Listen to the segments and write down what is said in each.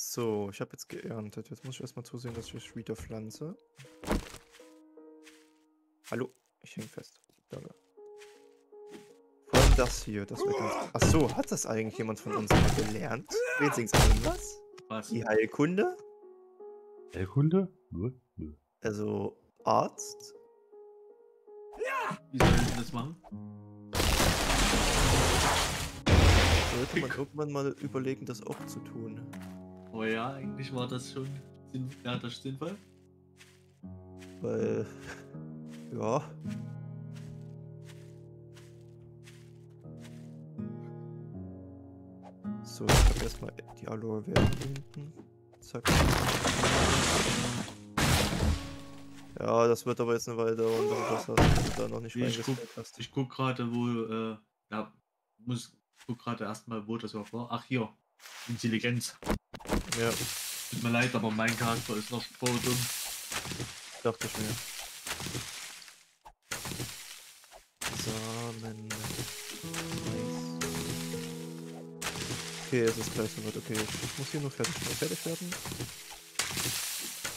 So, ich habe jetzt geerntet. Jetzt muss ich erstmal zusehen, dass ich es wieder pflanze. Hallo? Ich hänge fest. Danke. Vor allem das hier, das wird ganz. Ach so, hat das eigentlich jemand von uns mal gelernt? Wenigstens irgendwas? Was? Die Heilkunde? Heilkunde? Nö, nö. Also Arzt? Wie soll ich das machen? Sollte man irgendwann mal überlegen, das auch zu tun. Oh ja, eigentlich war das schon ja, das ist sinnvoll. Weil. Ja. So, ich habe erstmal die Aloe Vera hinten. Zack. Ja, das wird aber jetzt eine Weile dauern, das hast du da noch nicht Nee, ich reingesteckt hast. Ich guck gerade, wo, äh, ja, muss, guck gerade erstmal, wo das überhaupt war. Ach, hier. Intelligenz. Ja, Tut mir leid, aber mein Charakter ist noch dumm. dachte ich mir. Samen. Okay, es ist gleich soweit. Okay, ich muss hier nur fertig, fertig werden.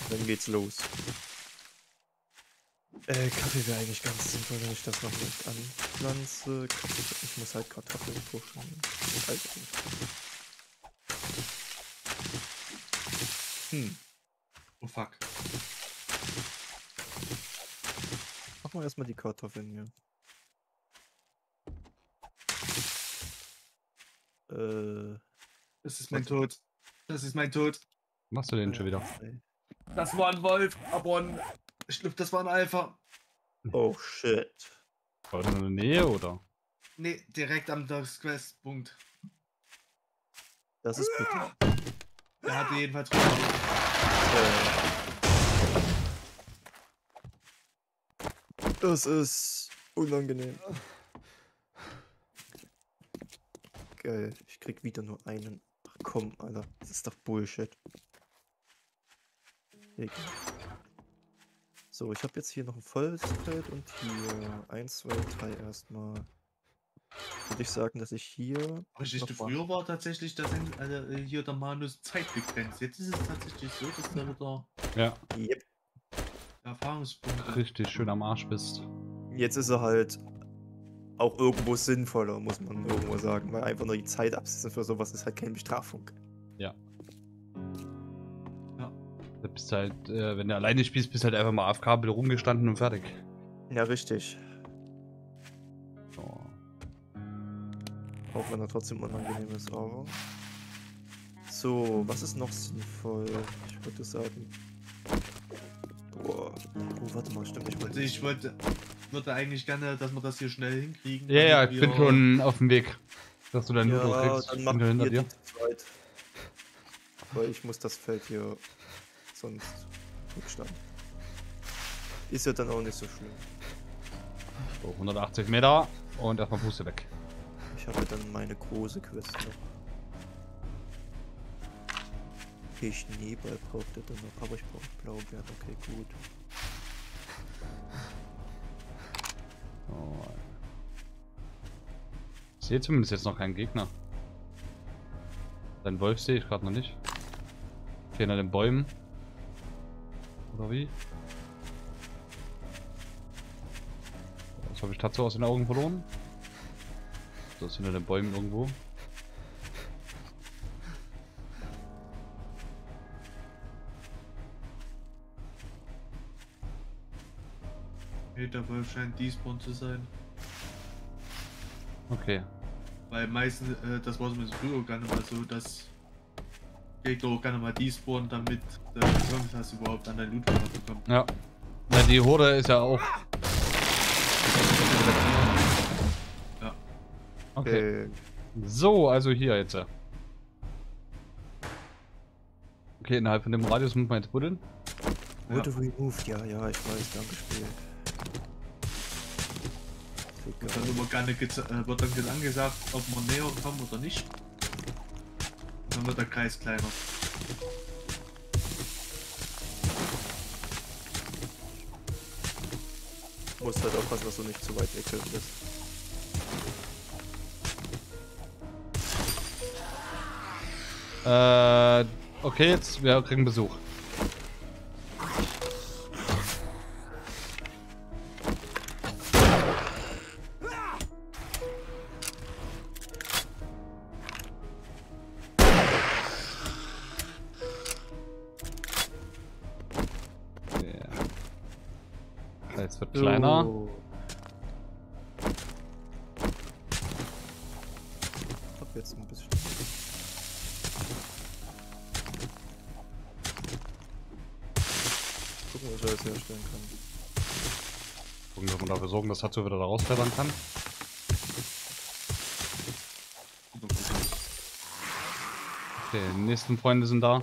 Dann geht's los. Äh, Kaffee wäre eigentlich ganz sinnvoll, wenn ich das noch nicht anpflanze. Ich muss halt Kartoffeln pushen. Halt nicht. Hm, Oh fuck. machen wir erstmal die Kartoffeln hier. Äh, Das ist mein Tod. Das ist mein Tod. Machst du denn schon wieder? Das war ein Wolf, aber ein, ich glaube, das war ein Alpha. Oh shit. War das in der Nähe oder? Nee, direkt am Dogs Quest Punkt. Das ist bitter. Er hatte jedenfalls Äh, das ist unangenehm. Geil, ich krieg wieder nur einen. Ach komm, Alter, das ist doch Bullshit. Egal. So, ich habe jetzt hier noch ein volles Feld und hier 1, 2, 3 erstmal. Würde ich sagen, dass ich hier. Richtig, früher war tatsächlich das in, also, äh, hier der Manus zeitbegrenzt. Jetzt ist es tatsächlich so, dass da wieder Ja, Yep. Erfahrungspunkte. richtig schön am Arsch bist. Jetzt ist er halt auch irgendwo sinnvoller, muss man irgendwo sagen. Weil einfach nur die Zeit absitzen für sowas ist halt keine Bestrafung. Da bist du halt, äh, wenn du alleine spielst, bist du halt einfach mal AFK, wieder rumgestanden und fertig. Ja, richtig. Auch wenn er trotzdem unangenehm ist, aber. So, was ist noch sinnvoll? Ich würde sagen. Boah. Oh, warte mal, stimmt. Ich Also wollte. ich wollte, würde eigentlich gerne, dass wir das hier schnell hinkriegen. Ja, ja, ich bin schon auf dem Weg. Dass du deinen ja, Ludo kriegst. dann bin hinter wir dir. zweit. Weil ich muss das Feld hier sonst Rückstand. Ist ja dann auch nicht so schlimm. So, 180 Meter und erstmal Puste weg. Ich habe dann meine große Quest noch. Okay, Schneeball braucht er dann noch, aber ich brauche Blaubeeren, okay, gut. So. Ich sehe zumindest jetzt noch keinen Gegner. Dein Wolf sehe ich gerade noch nicht. Okay, hinter den Bäumen. Oder wie? Jetzt habe ich Tatze aus den Augen verloren. Das ist hinter den Bäumen irgendwo. Nee, der Wolf scheint Despawn zu sein. Okay. Weil meistens, äh, das war zumindest früher gerne mal so, dass Gegner auch gerne mal Despawn, damit Chance hast, überhaupt an dein Loot zu kommen. Ja. Na, die Horde ist ja auch. Ja. Okay. Äh, So, also hier jetzt. ja. Okay, innerhalb von dem Radius muss man jetzt buddeln. wurde removed, ja, ja, ich weiß, danke Spiel. Und dann wird, gerne äh, wird dann angesagt, ob wir näher kommen oder nicht. Dann wird der Kreis kleiner. Muss halt aufpassen, dass du nicht zu weit weg bist. Äh, Okay, jetzt, wir kriegen Besuch. Jetzt herstellen kann. Gucken, dass wir dafür sorgen, dass Hatsu wieder da rausklettern kann. Okay, die nächsten Freunde sind da.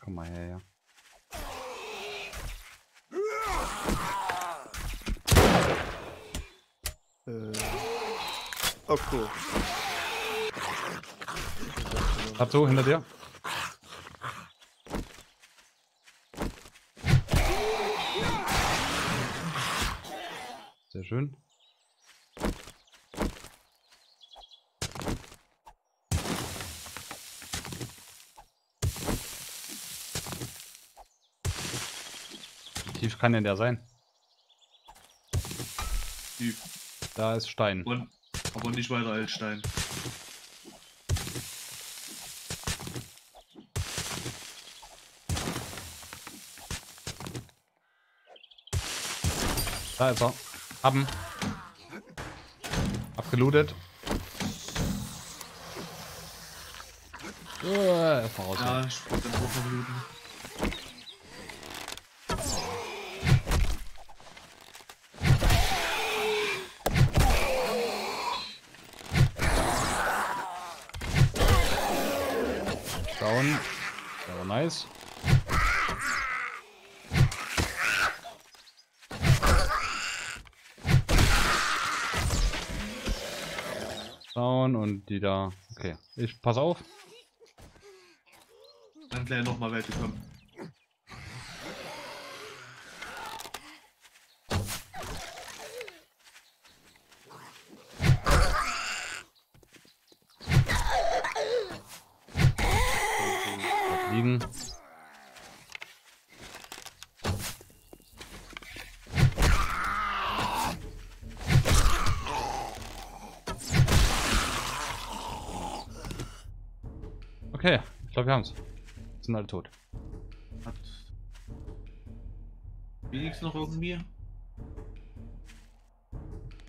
Komm mal her, ja. Äh. Oh, cool. Hatsu, hinter dir. Sehr schön. Wie tief kann denn der sein? Tief. Da ist Stein. Und, aber nicht weiter als Stein. Da ist er. Haben. Abgelootet. Äh. Ja, ich wollte dann auch noch looten. Down. Der war nice. Down und die da. Okay. Ich pass auf. Dann gleich nochmal welche kommen. Bleibt liegen. Okay, ich glaube wir haben's. Sind alle tot. Hat Phoenix noch irgendwie?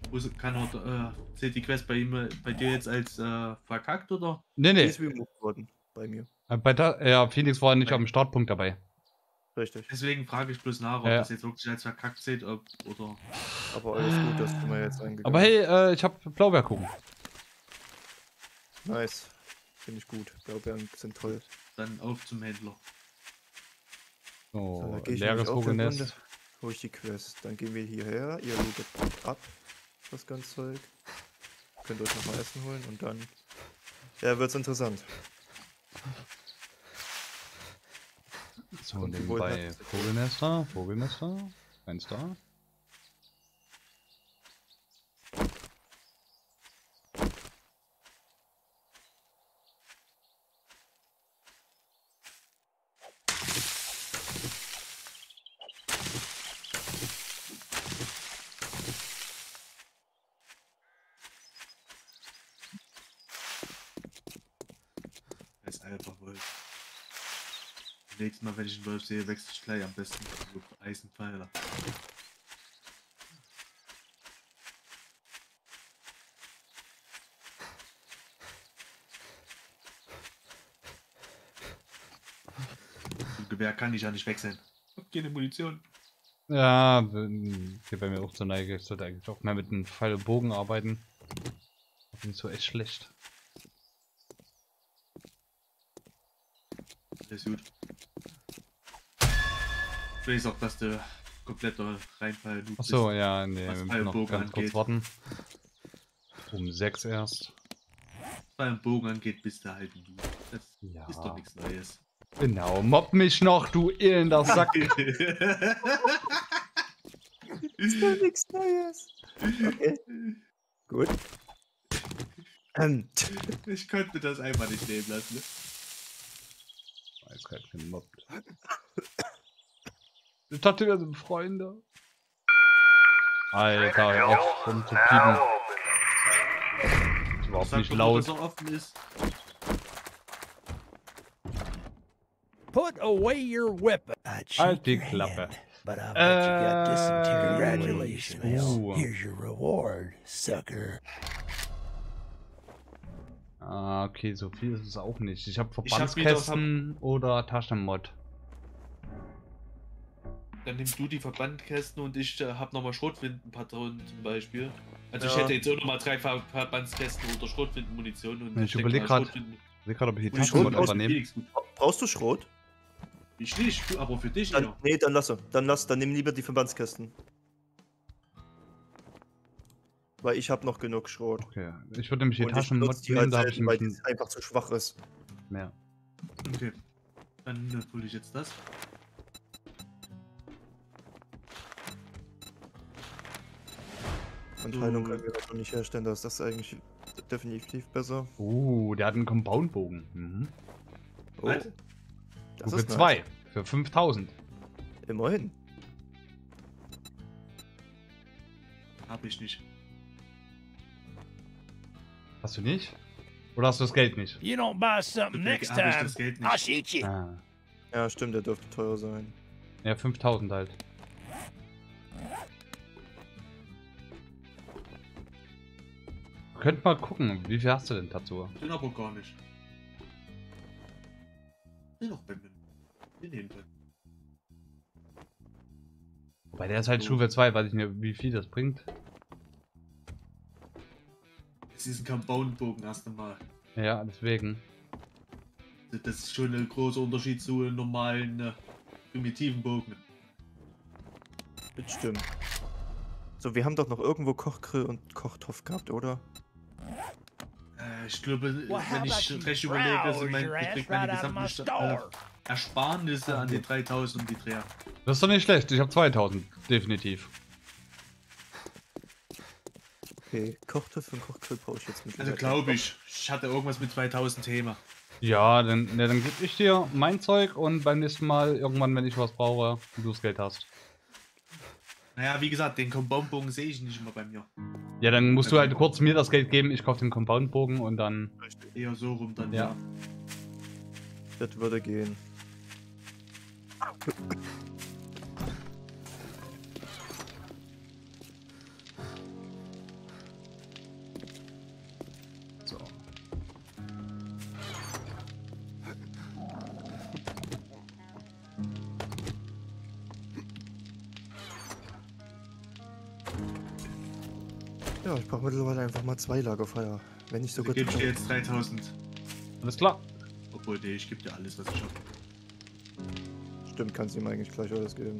Wo ist- Kann er, äh, zählt die Quest bei ihm, äh, bei dir jetzt als äh, verkackt oder? Nee, Die nee. ist removed worden bei mir. äh, Bei da, ja, Phoenix war nicht am Startpunkt dabei. Richtig. Deswegen frage ich bloß nach, ob Ja. das jetzt wirklich als verkackt zählt ob, oder. Aber alles gut, das können wir jetzt eingegangen. Aber hey, äh, ich habe Blaubeerkuchen. Nice. Finde ich gut. Blaubeeren sind toll. Dann auf zum Händler. So, So, da ein geh ich leeres Vogelnest. Hol ich die Quest. Dann gehen wir hierher. Ihr lootet ab. Das ganze Zeug. Könnt euch nochmal Essen holen und dann. Ja, wird's interessant. So, Und nebenbei Vogelnester, Vogelnester. Eins da. Einfach Wolf. Nächstes Mal, wenn ich einen Wolf sehe, wechsle ich gleich am besten auf Eisenpfeiler. Ein Gewehr kann ich ja nicht wechseln. Hab keine Munition. Ja, geht bei mir auch zur Neige. Ich sollte eigentlich auch mehr mit einem Pfeil und Bogen arbeiten. Bin so echt schlecht. Alles gut. Ich weiß auch, dass der komplette Reinfall du Achso, ja, nee, was wir müssen noch Bogen ganz kurz warten. Um sechs erst. beim Bogen angeht, bist du halt ein Du. Das Ja. ist doch nichts Neues. Genau, mobb mich noch, du elender Sack. Ist doch nichts Neues. Okay. Gut. Ähm, Ich könnte das einfach nicht nehmen lassen. Ne? Eiskalt gemobbt. Ich dachte, wir sind Freunde. Alter, hör auf rum zu piepen. Ist überhaupt nicht laut. dass er offen ist. Put away your weapon. I'd Halt shake die Klappe. but I bet you got dysentery. Ähm, Congratulations. Here's your reward, sucker. Ah, okay, so viel ist es auch nicht. Ich habe Ich hab Verbandskästen oder Taschenmod. Dann nimm du die Verbandkästen und ich äh, hab nochmal Schrotflintenpatronen zum Beispiel. Also ich Ja. hätte jetzt auch nochmal drei Ver Verbandskästen oder Schrotflintenmunition und Ich denk überleg mal, grad. Schrotflinten- Ich sehe gerade, ob ich die Und ich Taschenmod hol aus einfach nehme. Felix, gut. brauchst du Schrot? Ich nicht, aber für dich Dann, ja. nee, dann lasse. Dann lass, dann nimm lieber die Verbandskästen. Weil ich habe noch genug Schrot. Okay, ich würde nämlich die die nehmen, halt da selten, weil die einfach zu schwach ist. mehr. Okay. Dann hole ich jetzt das. Und. Heilung können wir noch nicht herstellen, da ist das eigentlich definitiv besser. Uh, der hat einen Compoundbogen. Mhm. Oh, Was? das Für ist zwei. Für 5000. Nice. Immerhin. Hab ich nicht. Hast du nicht? Oder hast du das Geld nicht? You don't buy something next hab ich time, das Geld I'll nicht. shoot you. Ah. Ja, stimmt, der dürfte teuer sein. Ja, 5000 halt. Könnt mal gucken, wie viel hast du denn dazu? Den aber gar nicht. Den noch bei mir. Den wir. Wobei der ist halt Stufe 2, weiß ich nicht, wie viel das bringt. Ist ein Compound-Bogen erst einmal. Ja, deswegen. Das ist schon ein großer Unterschied zu einem normalen äh, primitiven Bogen. Bestimmt. So, wir haben doch noch irgendwo Kochgrill und Kochtopf gehabt, oder? Äh, ich glaube, Well, wenn ich recht überlege, sind mein, ass beträgt meine gesamten äh? Ersparnisse an die 3000 um die Dreh. Das ist doch nicht schlecht, ich habe 2000, definitiv. Okay, Kochtopf und Kochgrill brauche ich jetzt mit. Also glaube ich, ich hatte irgendwas mit 2000 Thema. Ja, dann, ne, dann gebe ich dir mein Zeug und beim nächsten Mal, irgendwann, wenn ich was brauche, du das Geld hast. Naja, wie gesagt, den Compound-Bogen sehe ich nicht immer bei mir. Ja, dann musst du halt kurz mir das Geld geben, ich kaufe den Compoundbogen und dann. Eher so rum dann, Ja. ja. Das würde gehen. Ich brauche mittlerweile einfach mal zwei Lagerfeuer. Wenn nicht Also sogar gebe ich dir jetzt 3000. Alles klar. Obwohl, nee, ich gebe dir alles, was ich habe. Stimmt, kannst du ihm eigentlich gleich alles geben.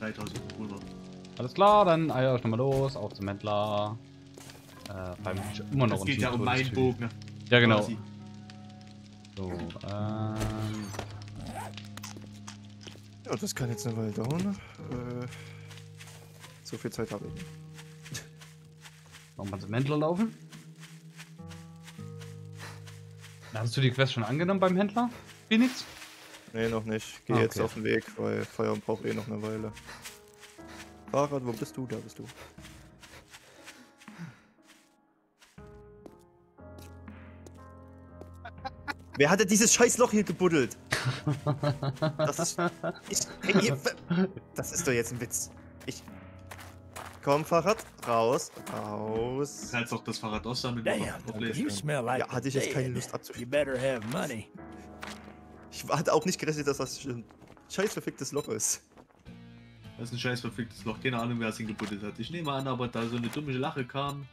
3500. Alles klar, dann eier ich nochmal los, auf zum Händler. Äh, beim immer noch Es geht ja um so meinen Bogen. ne? Ja, genau. quasi. So, ähm. Ja, das kann jetzt eine Weile dauern. Äh, so viel Zeit habe ich nicht. Nochmal zum Händler laufen. Hast du die Quest schon angenommen beim Händler? Phoenix? Nee, noch nicht. Geh Ah, jetzt okay. auf den Weg, weil Feuer braucht eh noch eine Weile. Fahrrad, wo bist du? Da bist du. Wer hatte dieses scheiß Loch hier gebuddelt? Das ist. Ich, ihr, das ist doch jetzt ein Witz. Ich. Komm, Fahrrad, raus, raus. Du kannst auch das Fahrrad aussammeln. Damn, you smell like Ja, hatte ich jetzt keine. Lust You abzuschließen. better have money. Ich hatte auch nicht gerechnet, dass das ein scheiß verficktes Loch ist. Das ist ein scheiß verficktes Loch. Keine Ahnung, wer es hingebuddelt hat. Ich nehme an, aber da so eine dumme Lache kam.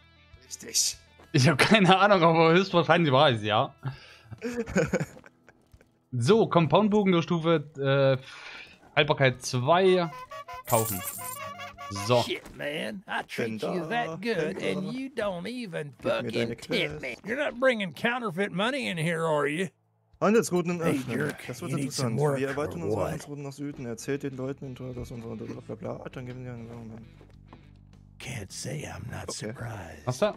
Richtig. Ich habe keine Ahnung, aber höchstwahrscheinlich war es, ja. So, Compoundbogen der Stufe äh, Haltbarkeit 2 kaufen. So, Shit, man. I treat you that good, Bender. and you don't even fucking tip me. You're not bringing counterfeit money in here, are you? Handelsrouten Hey, öffnen. Jerk, das wird interessant. work Wir erweitern unsere what? Handelsrouten nach Süden. Erzählt den Leuten, dass unsere bla bla bla. Dann geben sie einen Moment. Can't say I'm not Okay. surprised. was da?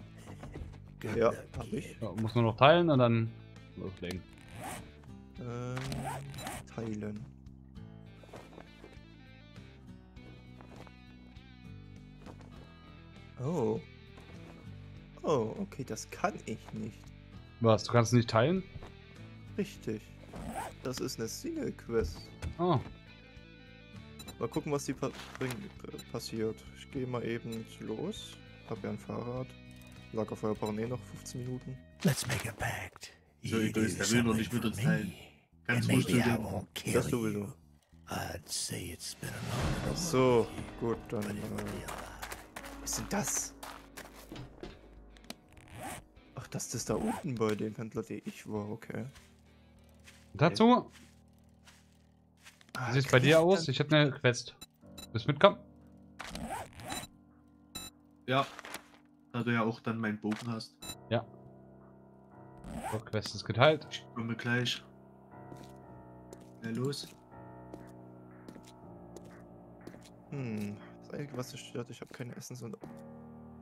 Good Ja, hab ich. Ja, muss nur noch teilen und dann loslegen. Ähm, teilen. Oh. Oh, okay, das kann ich nicht. Was, du kannst nicht teilen? Richtig. Das ist eine Single-Quest. Oh, Mal gucken, was die pa bring, passiert. Ich gehe mal eben los. Hab ja ein Fahrrad. Lagerfeuer brauchen eh noch 15 Minuten. Let's make a pact. So You egoist, do er will noch something nicht mit for uns teilen. me, Ganz ruhig Das sowieso. I'd say it's been a long So, gut, dann. Äh. Was ist denn das? Ach, das ist das da unten bei dem Händler, der ich war, okay. dazu, Ah, wie sieht's bei dir aus? Ich hätte eine Quest. Willst du mitkommen? Ja. Da du ja auch dann meinen Bogen hast. So, Quest ist geteilt. Ich komme gleich. Ja, los. Hm, Einzige, was es stört, ich habe keine Essens- und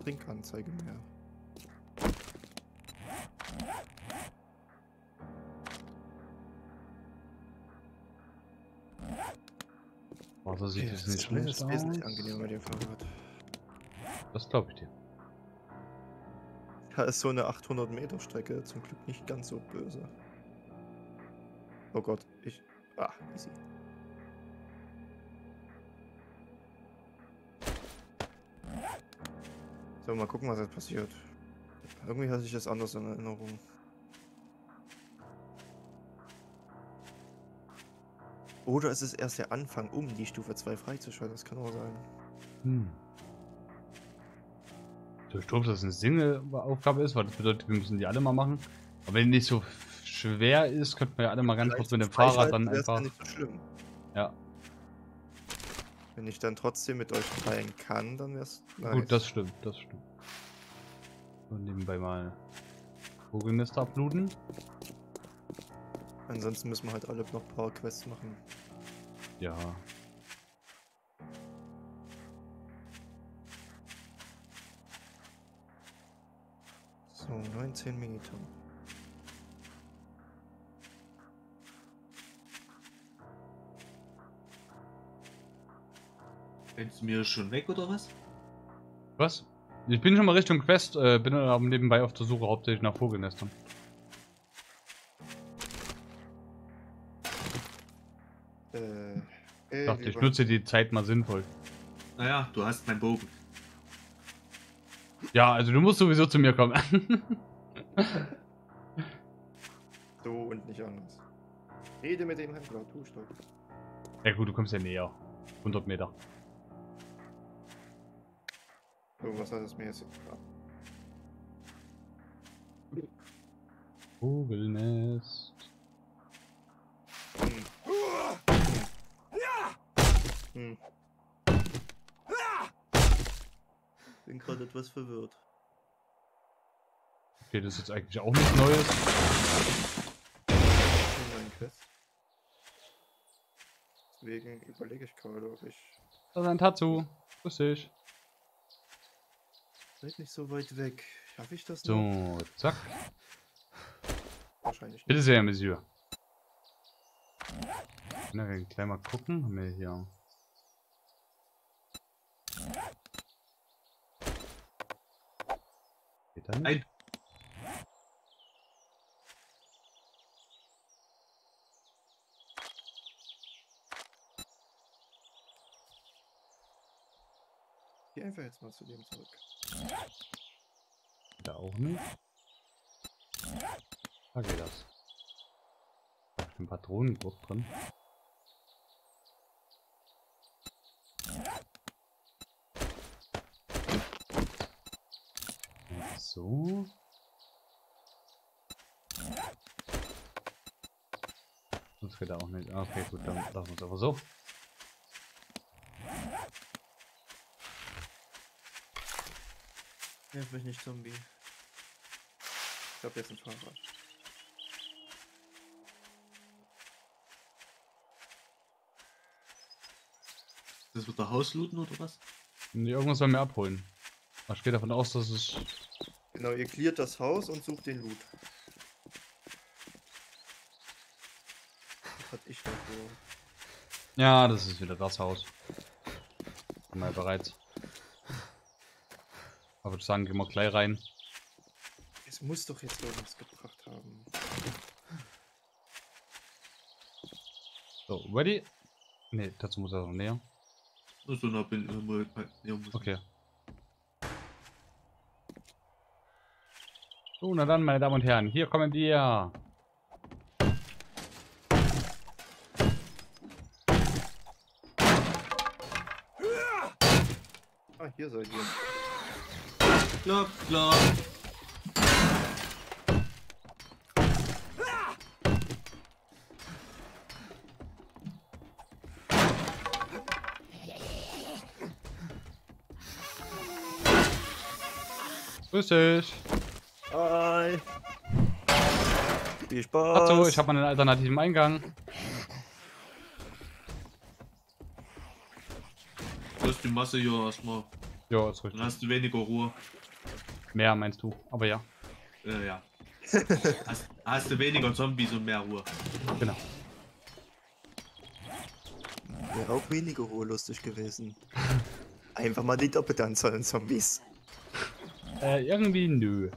Trinkanzeige mehr. Oh, so sieht Okay, es das nicht ist alles schlecht wesentlich aus. angenehmer bei dem Fahrrad. Das glaube ich dir. Da ist so eine 800 Meter Strecke zum Glück nicht ganz so böse. Oh Gott, ich... Ah, easy. So, mal gucken, was jetzt passiert. Irgendwie hatte ich das anders in Erinnerung. Oder es ist erst der Anfang, um die Stufe 2 freizuschalten. Das kann auch sein. Hm. So, ich glaube, dass es eine Single-Aufgabe ist, weil das bedeutet, wir müssen die alle mal machen. Aber wenn die nicht so schwer ist, könnten wir ja alle mal ganz kurz mit dem Fahrrad dann einfach. nicht so schlimm. Ja, Wenn ich dann trotzdem mit euch teilen kann, dann wär's nice. gut, das stimmt, das stimmt. Und nebenbei mal Vogelnester abluden. Ansonsten müssen wir halt alle noch paar Quests machen. Ja. So, 19 Meter. Rennst du mir schon weg oder was? Was? Ich bin schon mal Richtung Quest, äh, bin aber nebenbei auf der Suche hauptsächlich nach Vogelnestern. Äh, Ich äh, dachte, ich nutze die Zeit mal sinnvoll. Naja, du hast meinen Bogen. Ja, also du musst sowieso zu mir kommen. So und nicht anders. Rede mit dem Händler, tu doch. ja gut, du kommst ja näher. 100 Meter. So, was hat es mir jetzt... Ah, Vogelnest. Hm. Bin gerade etwas verwirrt. Okay, das ist jetzt eigentlich auch nichts Neues. Quest. Deswegen überlege ich gerade, ob ich... Da ist ein Tatsu. Grüß dich. Seid nicht so weit weg. Schaffe ich das noch? So, zack. Wahrscheinlich Bitte nicht. sehr, Monsieur. Na, wir gleich mal gucken. Haben wir hier. Geht da nicht? Ein- einfach jetzt mal zu dem zurück. Da auch nicht. Da geht das. Da ist ein Patronengurt drin. So. Das geht auch nicht. Ah, Okay, gut, dann lassen wir es aber so. Nerv mich nicht, Zombie. Ich hab jetzt ein Fahrrad. Das wird der Hauslooten oder was? Nee, irgendwas soll mir abholen. Aber Ich gehe davon aus, dass es Genau, ihr cleart das Haus und sucht den Loot. Was hatte ich noch so? Ja, das ist wieder das Haus. Haben wir ja bereits. Aber würde sagen, gehen wir gleich rein. Es muss doch jetzt irgendwas gebracht haben. So, ready? Ne, dazu muss er noch näher. Also, da bin ich mal. Ja, muss Okay. So, na dann, meine Damen und Herren, hier kommen wir. Ah, hier seid ihr. Klar, klar. Grüß dich. Hi. Viel Spaß. Achso, ich habe mal einen alternativen Eingang. Du hast die Masse hier erstmal. Ja, ist Dann richtig. hast du weniger Ruhe. Mehr meinst du, aber ja, Äh, ja. hast, hast du weniger Zombies und mehr Ruhe. genau. Wäre auch weniger ruhelustig gewesen. Einfach mal die Doppelanzahl an Zombies. Äh, irgendwie nö.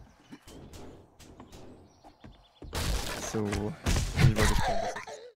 So,